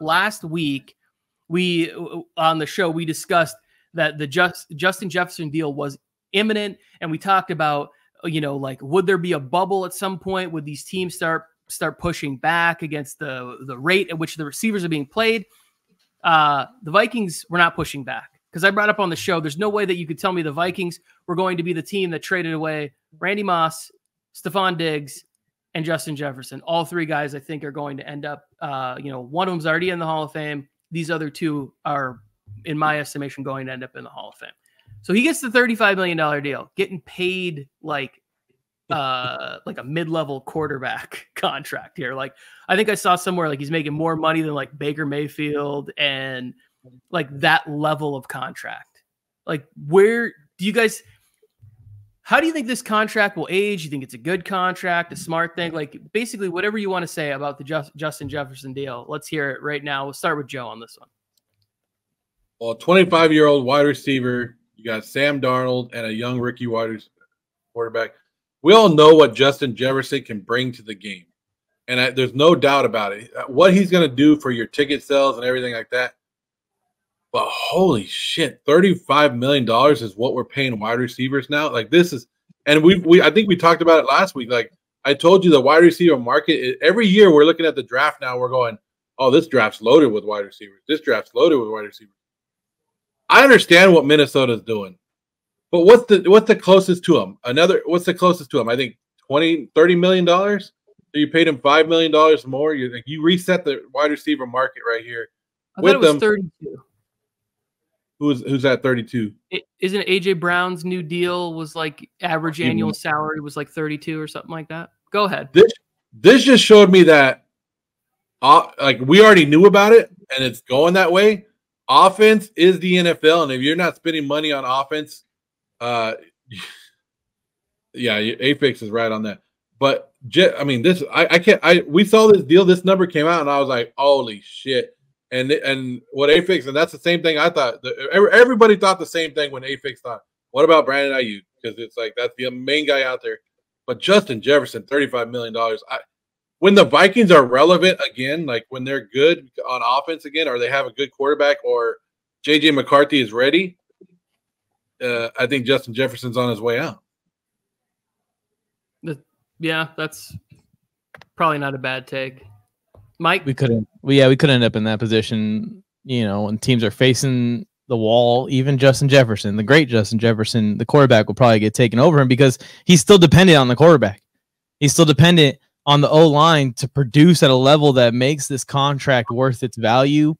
last week we on the show we discussed that the just Justin Jefferson deal was imminent, and we talked about you know like would there be a bubble at some point? Would these teams start start pushing back against the the rate at which the receivers are being played? Uh, the Vikings were not pushing back because I brought up on the show. There's no way that you could tell me the Vikings were going to be the team that traded away Randy Moss, Stefon Diggs, and Justin Jefferson. All three guys, I think, are going to end up. Uh, you know, one of them's already in the Hall of Fame. These other two are, in my estimation, going to end up in the Hall of Fame. So he gets the $35 million deal, getting paid like uh like a mid-level quarterback contract here. Like I think I saw somewhere like he's making more money than like Baker Mayfield and like that level of contract. Like where do you guys how do you think this contract will age? You think it's a good contract, a smart thing? Like basically whatever you want to say about the Just, Justin Jefferson deal. Let's hear it right now. We'll start with Joe on this one. Well, 25 year old wide receiver. You got Sam Darnold and a young rookie wide quarterback. We all know what Justin Jefferson can bring to the game, and I, there's no doubt about it. What he's going to do for your ticket sales and everything like that. But holy shit, $35 million is what we're paying wide receivers now. Like this is and we we I think we talked about it last week. Like I told you the wide receiver market every year we're looking at the draft now, we're going, Oh, this draft's loaded with wide receivers. This draft's loaded with wide receivers. I understand what Minnesota's doing. But what's the what's the closest to them? Another what's the closest to them? I think 20 30 million dollars. So you paid him five million dollars more. You like you reset the wide receiver market right here. I with them, 32. Who's who's at 32? is not AJ Brown's new deal was like average annual salary was like 32 or something like that? Go ahead. This this just showed me that uh, like we already knew about it and it's going that way. Offense is the NFL and if you're not spending money on offense, uh yeah, Afix is right on that. But I mean, this I, I can't. I we saw this deal. This number came out, and I was like, "Holy shit!" And and what Afix and that's the same thing I thought. Everybody thought the same thing when Afix thought. What about Brandon Aiyuk? Because it's like that's the main guy out there. But Justin Jefferson, thirty-five million dollars. When the Vikings are relevant again, like when they're good on offense again, or they have a good quarterback, or JJ McCarthy is ready, uh, I think Justin Jefferson's on his way out. Yeah, that's probably not a bad take. Mike, we couldn't. We yeah, we could end up in that position. You know, when teams are facing the wall, even Justin Jefferson, the great Justin Jefferson, the quarterback will probably get taken over him because he's still dependent on the quarterback. He's still dependent on the O line to produce at a level that makes this contract worth its value.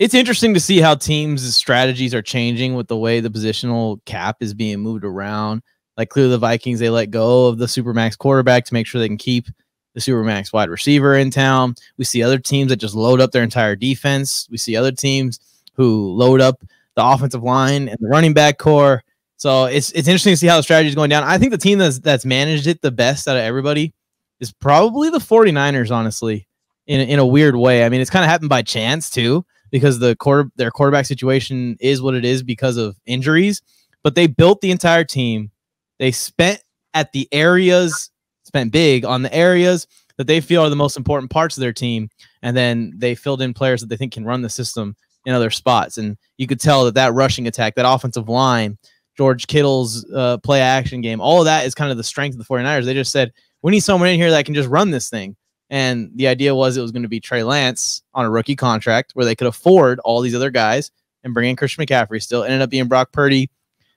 It's interesting to see how teams' strategies are changing with the way the positional cap is being moved around. Like clearly the Vikings, they let go of the supermax quarterback to make sure they can keep the Supermax wide receiver in town. We see other teams that just load up their entire defense. We see other teams who load up the offensive line and the running back corps. So it's it's interesting to see how the strategy is going down. I think the team that's that's managed it the best out of everybody is probably the 49ers, honestly, in, in a weird way. I mean, it's kind of happened by chance too, because the quarter their quarterback situation is what it is because of injuries. But they built the entire team. They spent at the areas spent big on the areas that they feel are the most important parts of their team, and then they filled in players that they think can run the system in other spots. And you could tell that that rushing attack, that offensive line, George Kittle's uh, play action game, all of that is kind of the strength of the 49ers. They just said, we need someone in here that can just run this thing. And the idea was it was going to be Trey Lance on a rookie contract where they could afford all these other guys and bring in Christian McCaffrey still. It ended up being Brock Purdy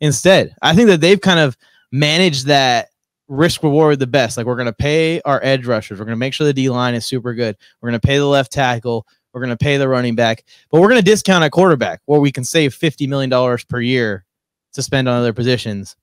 instead. I think that they've kind of managed that risk reward the best. Like we're going to pay our edge rushers. We're going to make sure the D line is super good. We're going to pay the left tackle. We're going to pay the running back, but we're going to discount a quarterback where we can save $50 million per year to spend on other positions.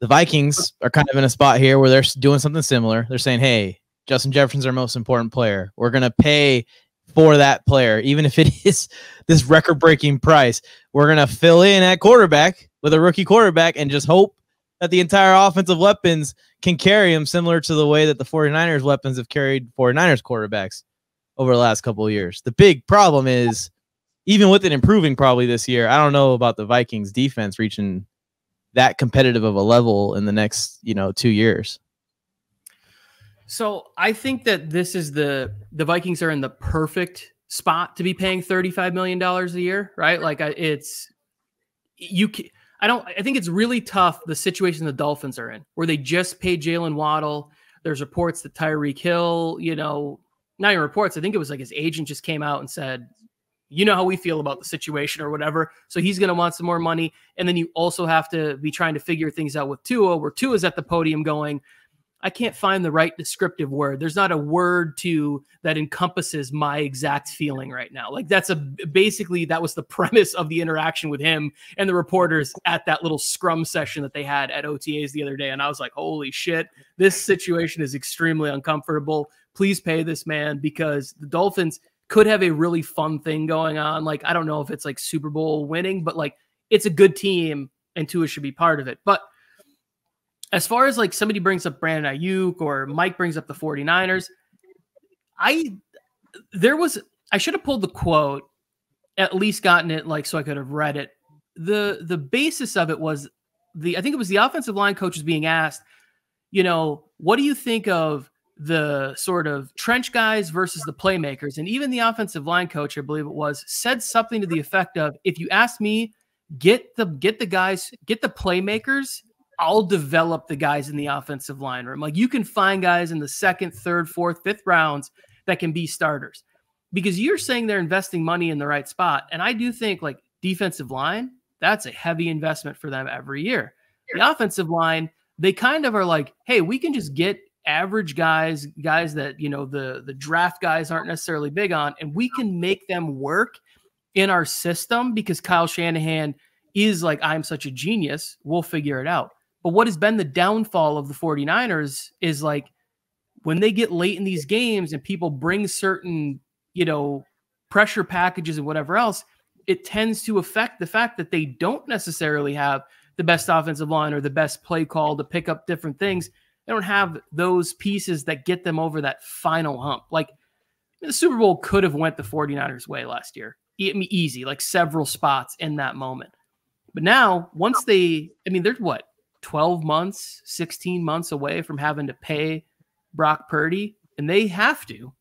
The Vikings are kind of in a spot here where they're doing something similar. They're saying, hey, Justin Jefferson's our most important player. We're going to pay for that player, even if it is this record breaking price. We're going to fill in at quarterback with a rookie quarterback and just hope that the entire offensive weapons can carry him, similar to the way that the 49ers weapons have carried 49ers quarterbacks over the last couple of years. The big problem is, even with it improving probably this year, I don't know about the Vikings defense reaching that competitive of a level in the next, you know, two years. So I think that this is the the Vikings are in the perfect spot to be paying thirty five million dollars a year, right? Like it's you. I don't. I think it's really tough the situation the Dolphins are in, where they just paid Jaylen Waddle. There's reports that Tyreek Hill, you know, not even reports. I think it was like his agent just came out and said, you know how we feel about the situation or whatever. So he's going to want some more money. And then you also have to be trying to figure things out with Tua, where Tua is at the podium going, I can't find the right descriptive word. There's not a word to that encompasses my exact feeling right now. Like that's a basically that was the premise of the interaction with him and the reporters at that little scrum session that they had at OTAs the other day. And I was like, holy shit, this situation is extremely uncomfortable. Please pay this man because the Dolphins could have a really fun thing going on. Like, I don't know if it's like Super Bowl winning, but like it's a good team and Tua should be part of it. But as far as like somebody brings up Brandon Aiyuk or Mike brings up the 49ers, I there was I should have pulled the quote, at least gotten it like so I could have read it. The the basis of it was the I think it was the offensive line coaches being asked, you know, what do you think of the sort of trench guys versus the playmakers? And even the offensive line coach, I believe it was, said something to the effect of, if you ask me, get the get the guys, get the playmakers I'll develop the guys in the offensive line room. Like you can find guys in the second, third, fourth, fifth rounds that can be starters because you're saying they're investing money in the right spot. And I do think like defensive line, that's a heavy investment for them every year. The offensive line, they kind of are like, hey, we can just get average guys, guys that you know the the draft guys aren't necessarily big on, and we can make them work in our system because Kyle Shanahan is like, I'm such a genius. We'll figure it out. But what has been the downfall of the 49ers is like when they get late in these games and people bring certain, you know, pressure packages and whatever else, it tends to affect the fact that they don't necessarily have the best offensive line or the best play call to pick up different things. They don't have those pieces that get them over that final hump. Like the Super Bowl could have went the 49ers way last year. Easy, like several spots in that moment. But now, once they, I mean, there's what 12 months, 16 months away from having to pay Brock Purdy, and they have to,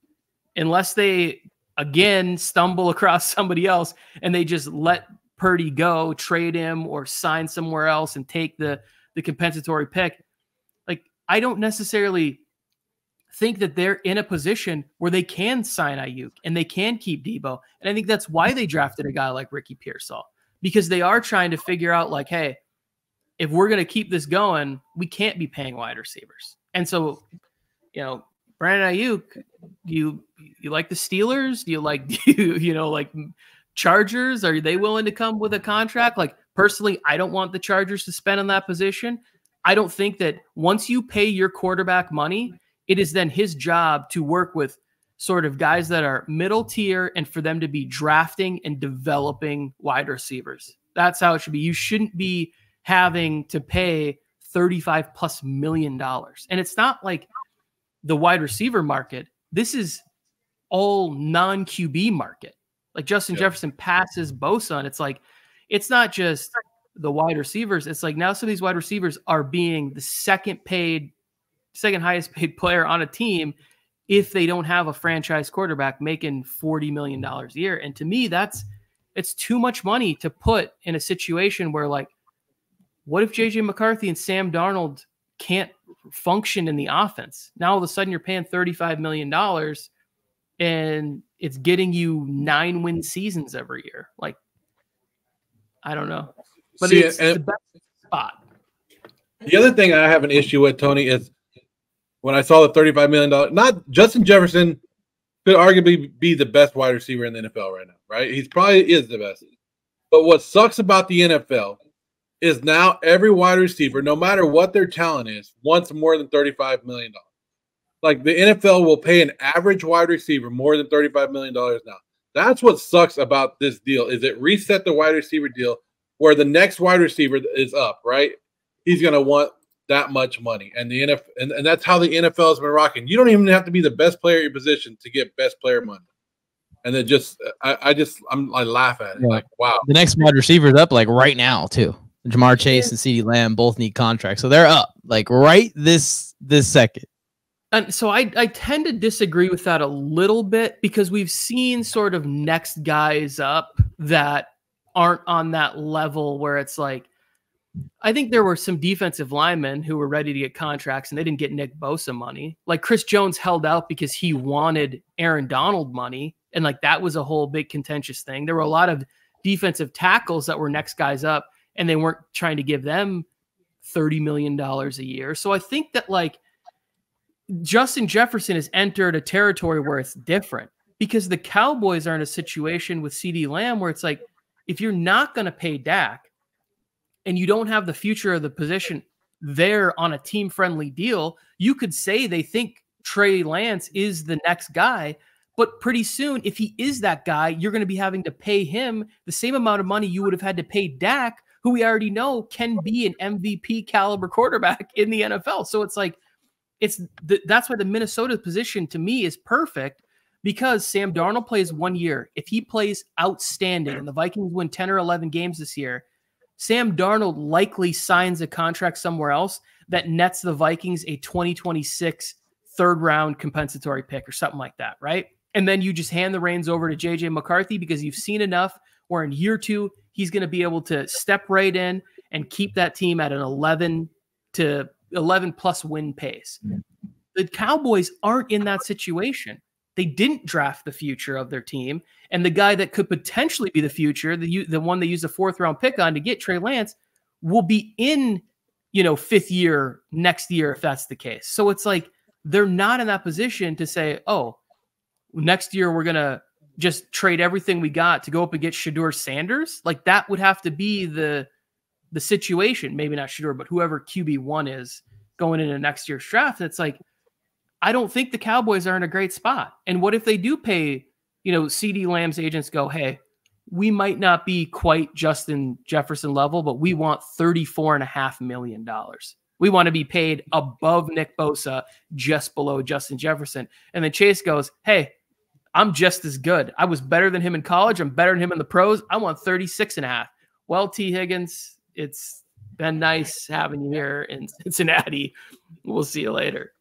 unless they again stumble across somebody else and they just let Purdy go, trade him, or sign somewhere else and take the the compensatory pick. Like I don't necessarily think that they're in a position where they can sign Aiyuk and they can keep Deebo, And I think that's why they drafted a guy like Ricky Pearsall because they are trying to figure out like, hey, if we're going to keep this going, we can't be paying wide receivers. And so, you know, Brandon Aiyuk, do you you like the Steelers? Do you like do you, you know like Chargers? Are they willing to come with a contract? Like personally, I don't want the Chargers to spend on that position. I don't think that once you pay your quarterback money, it is then his job to work with sort of guys that are middle tier and for them to be drafting and developing wide receivers. That's how it should be. You shouldn't be having to pay 35 plus million dollars. And it's not like the wide receiver market. This is all non QB market. Like Justin. Jefferson passes Bosa, and it's like it's not just the wide receivers. It's like now some of these wide receivers are being the second paid, second highest paid player on a team if they don't have a franchise quarterback making $40 million a year. And to me, that's it's too much money to put in a situation where like what if JJ McCarthy and Sam Darnold can't function in the offense? Now all of a sudden you're paying $35 million and it's getting you nine win seasons every year. Like, I don't know. But See, it's the best spot. The other thing I have an issue with, Tony, is when I saw the $35 million, not Justin Jefferson could arguably be the best wide receiver in the NFL right now, right? He's probably is the best. But what sucks about the NFL is now every wide receiver, no matter what their talent is, wants more than $35 million. Like the NFL will pay an average wide receiver more than $35 million now. That's what sucks about this deal is it reset the wide receiver deal where the next wide receiver is up, right? He's gonna want that much money. And the NFL and, and that's how the NFL has been rocking. You don't even have to be the best player in your position to get best player money. And then just I, I just I'm I laugh at it. Yeah. Like, wow. The next wide receiver is up like right now, too. Ja'Marr Chase and CeeDee Lamb both need contracts, so they're up like right this this second. And so I, I tend to disagree with that a little bit because we've seen sort of next guys up that aren't on that level where it's like, I think there were some defensive linemen who were ready to get contracts and they didn't get Nick Bosa money. Like Chris Jones held out because he wanted Aaron Donald money. And like that was a whole big contentious thing. There were a lot of defensive tackles that were next guys up and they weren't trying to give them $30 million a year. So I think that like Justin Jefferson has entered a territory where it's different because the Cowboys are in a situation with CeeDee Lamb where it's like, if you're not going to pay Dak and you don't have the future of the position there on a team friendly deal, you could say they think Trey Lance is the next guy. But pretty soon, if he is that guy, you're going to be having to pay him the same amount of money you would have had to pay Dak, who we already know can be an MVP caliber quarterback in the NFL. So it's like, it's the, that's why the Minnesota position to me is perfect because Sam Darnold plays one year. If he plays outstanding and the Vikings win 10 or 11 games this year, Sam Darnold likely signs a contract somewhere else that nets the Vikings a 2026 third round compensatory pick or something like that, right? And then you just hand the reins over to JJ McCarthy because you've seen enough where in year two, he's going to be able to step right in and keep that team at an 11 to 11 plus win pace. The Cowboys aren't in that situation. They didn't draft the future of their team, and the guy that could potentially be the future, the the one they used a fourth round pick on to get Trey Lance, will be in you know fifth year next year if that's the case. So it's like they're not in that position to say, oh, next year we're gonna just trade everything we got to go up and get Shedeur Sanders. Like that would have to be the the situation, maybe not Shedeur, but whoever QB one is going into next year's draft. It's like, I don't think the Cowboys are in a great spot. And what if they do pay, you know, CeeDee Lamb's agents go, hey, we might not be quite Justin Jefferson level, but we want $34.5 million. We want to be paid above Nick Bosa, just below Justin Jefferson. And then Chase goes, hey, I'm just as good. I was better than him in college. I'm better than him in the pros. I want 36 and a half. Well, Tee Higgins, it's been nice having you here in Cincinnati. We'll see you later.